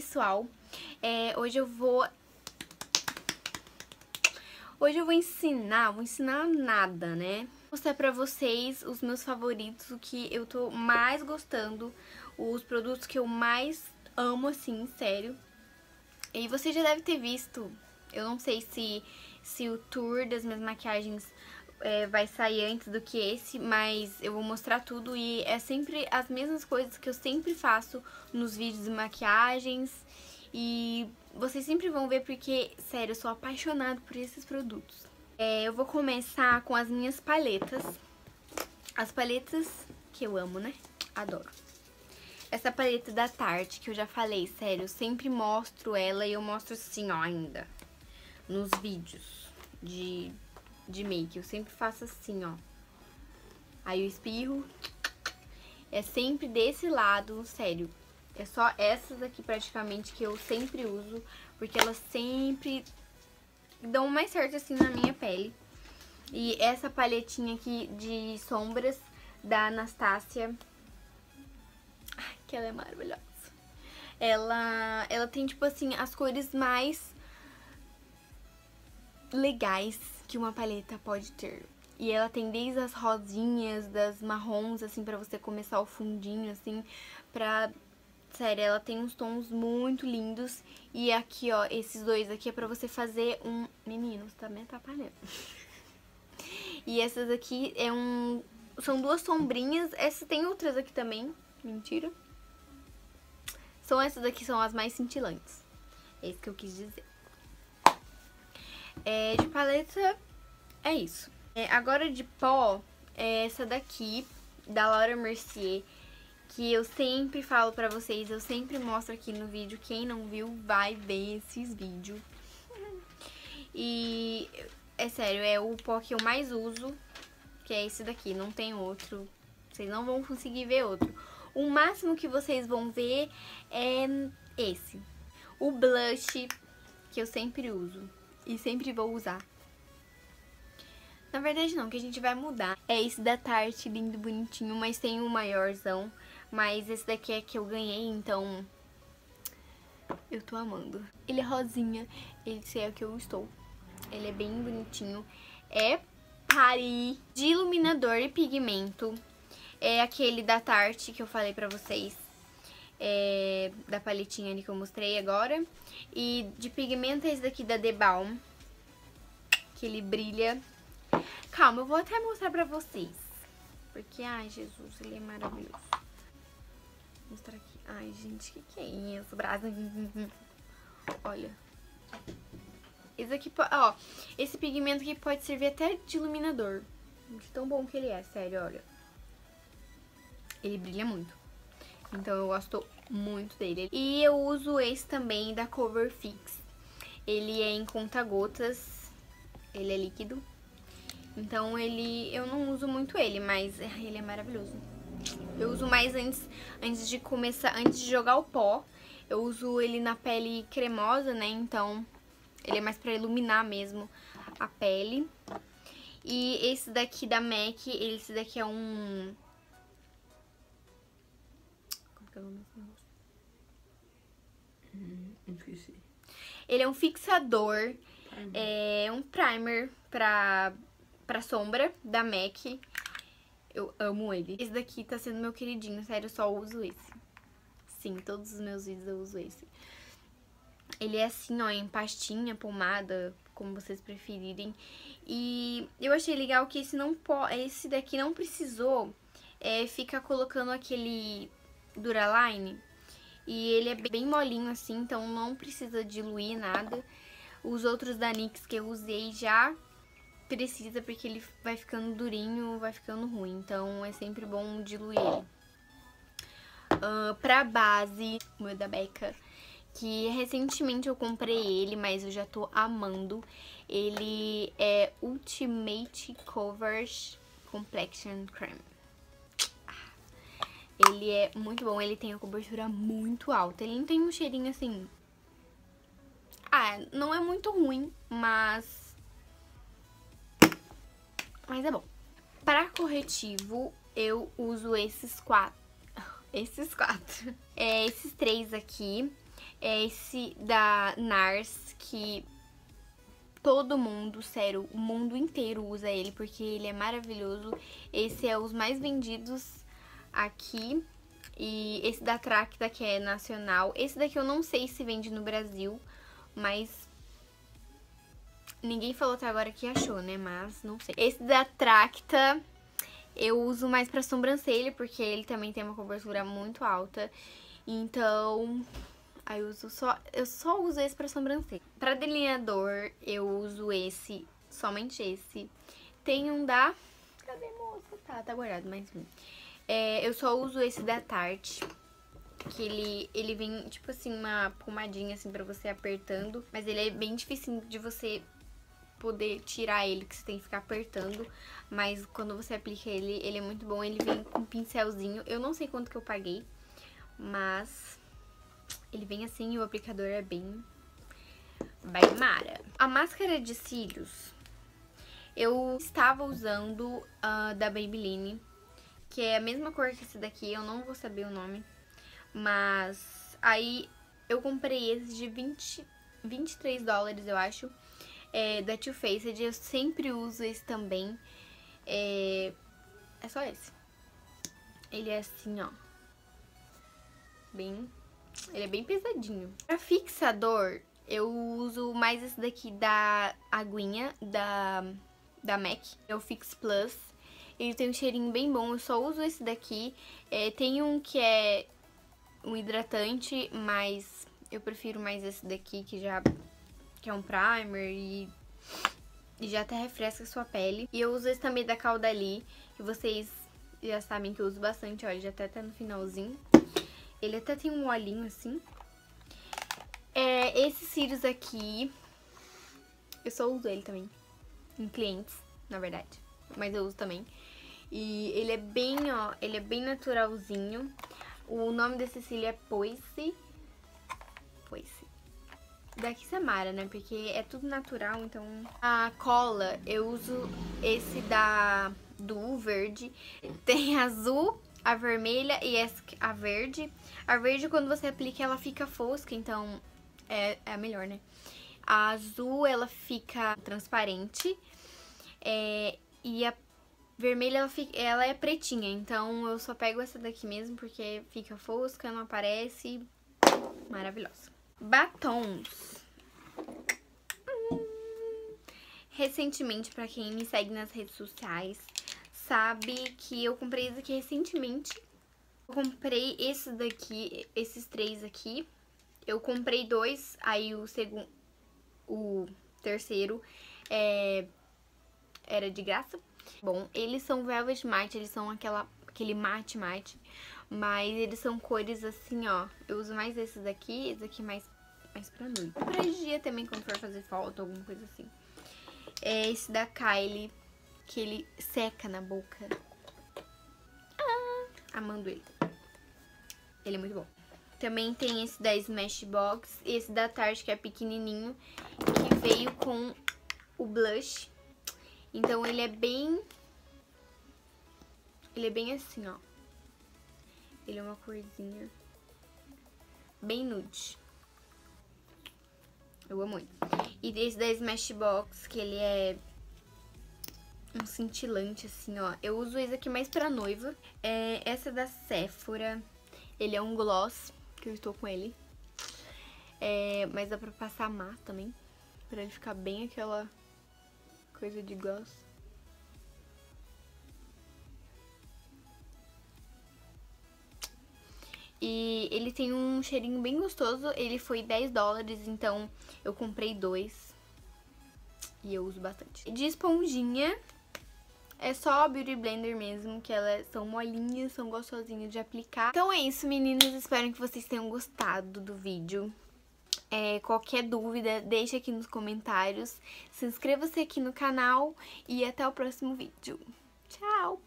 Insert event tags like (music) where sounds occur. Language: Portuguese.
pessoal, é, hoje eu vou... Hoje eu vou ensinar, vou ensinar nada, né? Vou mostrar pra vocês os meus favoritos, o que eu tô mais gostando, os produtos que eu mais amo, assim, sério. E você já deve ter visto, eu não sei se, se o tour das minhas maquiagens é, vai sair antes do que esse, mas eu vou mostrar tudo e é sempre as mesmas coisas que eu sempre faço nos vídeos de maquiagens e vocês sempre vão ver porque, sério, eu sou apaixonada por esses produtos. É, eu vou começar com as minhas paletas, as paletas que eu amo, né? Adoro. Essa paleta da Tarte, que eu já falei, sério, eu sempre mostro ela e eu mostro assim, ó, ainda, nos vídeos de de make. Eu sempre faço assim, ó. Aí eu espirro. É sempre desse lado, sério. É só essas aqui praticamente que eu sempre uso, porque elas sempre dão mais certo assim na minha pele. E essa palhetinha aqui de sombras da Anastasia, ai, que ela é maravilhosa. Ela, ela tem, tipo assim, as cores mais legais que uma paleta pode ter. E ela tem desde as rosinhas, das marrons, assim, pra você começar o fundinho, assim, pra... Sério, ela tem uns tons muito lindos. E aqui, ó, esses dois aqui é pra você fazer um... Menino, você tá me atrapalhando. (laughs) e essas aqui é um... São duas sombrinhas. Essa tem outras aqui também. Mentira. São essas aqui, são as mais cintilantes. É isso que eu quis dizer. É, de paleta, é isso. É, agora de pó, é essa daqui, da Laura Mercier, que eu sempre falo pra vocês, eu sempre mostro aqui no vídeo. Quem não viu, vai ver esses vídeos. E, é sério, é o pó que eu mais uso, que é esse daqui, não tem outro. Vocês não vão conseguir ver outro. O máximo que vocês vão ver é esse. O blush, que eu sempre uso e sempre vou usar. Na verdade não, que a gente vai mudar. É esse da Tarte, lindo, bonitinho, mas tem um maiorzão. Mas esse daqui é que eu ganhei, então eu tô amando. Ele é rosinha, esse é o que eu estou. Ele é bem bonitinho. É Paris de iluminador e pigmento. É aquele da Tarte que eu falei pra vocês. É, da paletinha ali que eu mostrei agora. E de pigmento é esse daqui da The Balm. Que ele brilha. Calma, eu vou até mostrar pra vocês. Porque, ai, Jesus, ele é maravilhoso. Vou mostrar aqui. Ai, gente, o que, que é isso? Brasa. Olha. Esse aqui, ó, esse pigmento aqui pode servir até de iluminador. De tão bom que ele é, sério, olha. Ele brilha muito. Então eu gosto muito dele. E eu uso esse também da Cover Fix. Ele é em conta-gotas, ele é líquido. Então ele, eu não uso muito ele, mas ele é maravilhoso. Eu uso mais antes, antes de começar, antes de jogar o pó. Eu uso ele na pele cremosa, né? Então ele é mais pra iluminar mesmo a pele. E esse daqui da MAC, esse daqui é um que o nome desse negócio? Hum, esqueci. Ele é um fixador, primer. é um primer pra, pra sombra da MAC. Eu amo ele. Esse daqui tá sendo meu queridinho, sério, eu só uso esse. Sim, todos os meus vídeos eu uso esse. Ele é assim, ó, em pastinha, pomada, como vocês preferirem. E eu achei legal que esse, não esse daqui não precisou é, ficar colocando aquele Duraline. E ele é bem molinho assim, então não precisa diluir nada. Os outros da NYX que eu usei já precisa, porque ele vai ficando durinho, vai ficando ruim. Então é sempre bom diluir ele. Uh, pra base, o meu da Becca, que recentemente eu comprei ele, mas eu já tô amando. Ele é Ultimate Coverage Complexion Cream. Ele é muito bom, ele tem a cobertura muito alta. Ele não tem um cheirinho assim... Ah, não é muito ruim, mas... Mas é bom. Para corretivo, eu uso esses quatro. (laughs) Esses quatro. É, esses três aqui. É esse da NARS, que todo mundo, sério, o mundo inteiro usa ele, porque ele é maravilhoso. Esse é os mais vendidos aqui. E esse da Tracta, que é nacional. Esse daqui eu não sei se vende no Brasil, mas ninguém falou até agora que achou, né? Mas não sei. Esse da Tracta eu uso mais pra sobrancelha, porque ele também tem uma cobertura muito alta. Então, aí eu uso só, eu só uso esse pra sobrancelha. Pra delineador, eu uso esse, somente esse. Tem um da... Cadê, moça? Tá, tá guardado, mas... É, eu só uso esse da Tarte. Que ele, ele vem, tipo assim, uma pomadinha assim pra você apertando. Mas ele é bem difícil de você poder tirar ele, que você tem que ficar apertando. Mas quando você aplica ele, ele é muito bom. Ele vem com um pincelzinho. Eu não sei quanto que eu paguei, mas ele vem assim e o aplicador é bem Baimara. A máscara de cílios, eu estava usando uh, da Maybelline que é a mesma cor que esse daqui, eu não vou saber o nome. Mas aí eu comprei esse de 20, 23 dólares, eu acho, é, da Too Faced. Eu sempre uso esse também. É, é só esse. Ele é assim, ó. Bem... Ele é bem pesadinho. Pra fixador, eu uso mais esse daqui da aguinha, da, da MAC. É o Fix Plus. Ele tem um cheirinho bem bom, eu só uso esse daqui. É, tem um que é um hidratante, mas eu prefiro mais esse daqui, que já que é um primer e, e já até refresca a sua pele. E eu uso esse também da Caudalie, que vocês já sabem que eu uso bastante, olha, já até tá no finalzinho. Ele até tem um olhinho assim. É, esses cílios aqui, eu só uso ele também, em clientes, na verdade, mas eu uso também. E ele é bem, ó, ele é bem naturalzinho. O nome desse cílio é Poise. Poise. Daqui Samara, né? Porque é tudo natural, então... A cola, eu uso esse da do verde. Tem (laughs) azul, a vermelha e a verde. A verde, quando você aplica, ela fica fosca, então é, é a melhor, né? A azul, ela fica transparente. É, e a Vermelha, ela, fica, ela é pretinha, então eu só pego essa daqui mesmo, porque fica fosca, não aparece. Maravilhosa. Batons. Hum. Recentemente, pra quem me segue nas redes sociais, sabe que eu comprei esse aqui recentemente. Eu comprei esses daqui, esses três aqui. Eu comprei dois, aí o segundo, o terceiro é, era de graça. Bom, eles são Velvet Matte, eles são aquela, aquele mate mate, mas eles são cores assim, ó. Eu uso mais esses daqui, esse aqui mais, mais pra noite. Pra dia também, quando for fazer foto, alguma coisa assim. É esse da Kylie, que ele seca na boca. Ah, amando ele. Ele é muito bom. Também tem esse da Smashbox, esse da Tarte, que é pequenininho, que veio com o blush então ele é bem... Ele é bem assim, ó. Ele é uma corzinha bem nude. Eu amo ele. E esse da Smashbox, que ele é um cintilante, assim, ó. Eu uso esse aqui mais pra noiva. É, essa da Sephora. Ele é um gloss, que eu estou com ele. É, mas dá pra passar má também. Pra ele ficar bem aquela coisa de gloss. E ele tem um cheirinho bem gostoso, ele foi 10 dólares, então eu comprei dois. E eu uso bastante. De esponjinha, é só a Beauty Blender mesmo, que elas são molinhas, são gostosinhas de aplicar. Então é isso, meninas. Espero que vocês tenham gostado do vídeo. É, qualquer dúvida, deixe aqui nos comentários. Se inscreva-se aqui no canal e até o próximo vídeo. Tchau!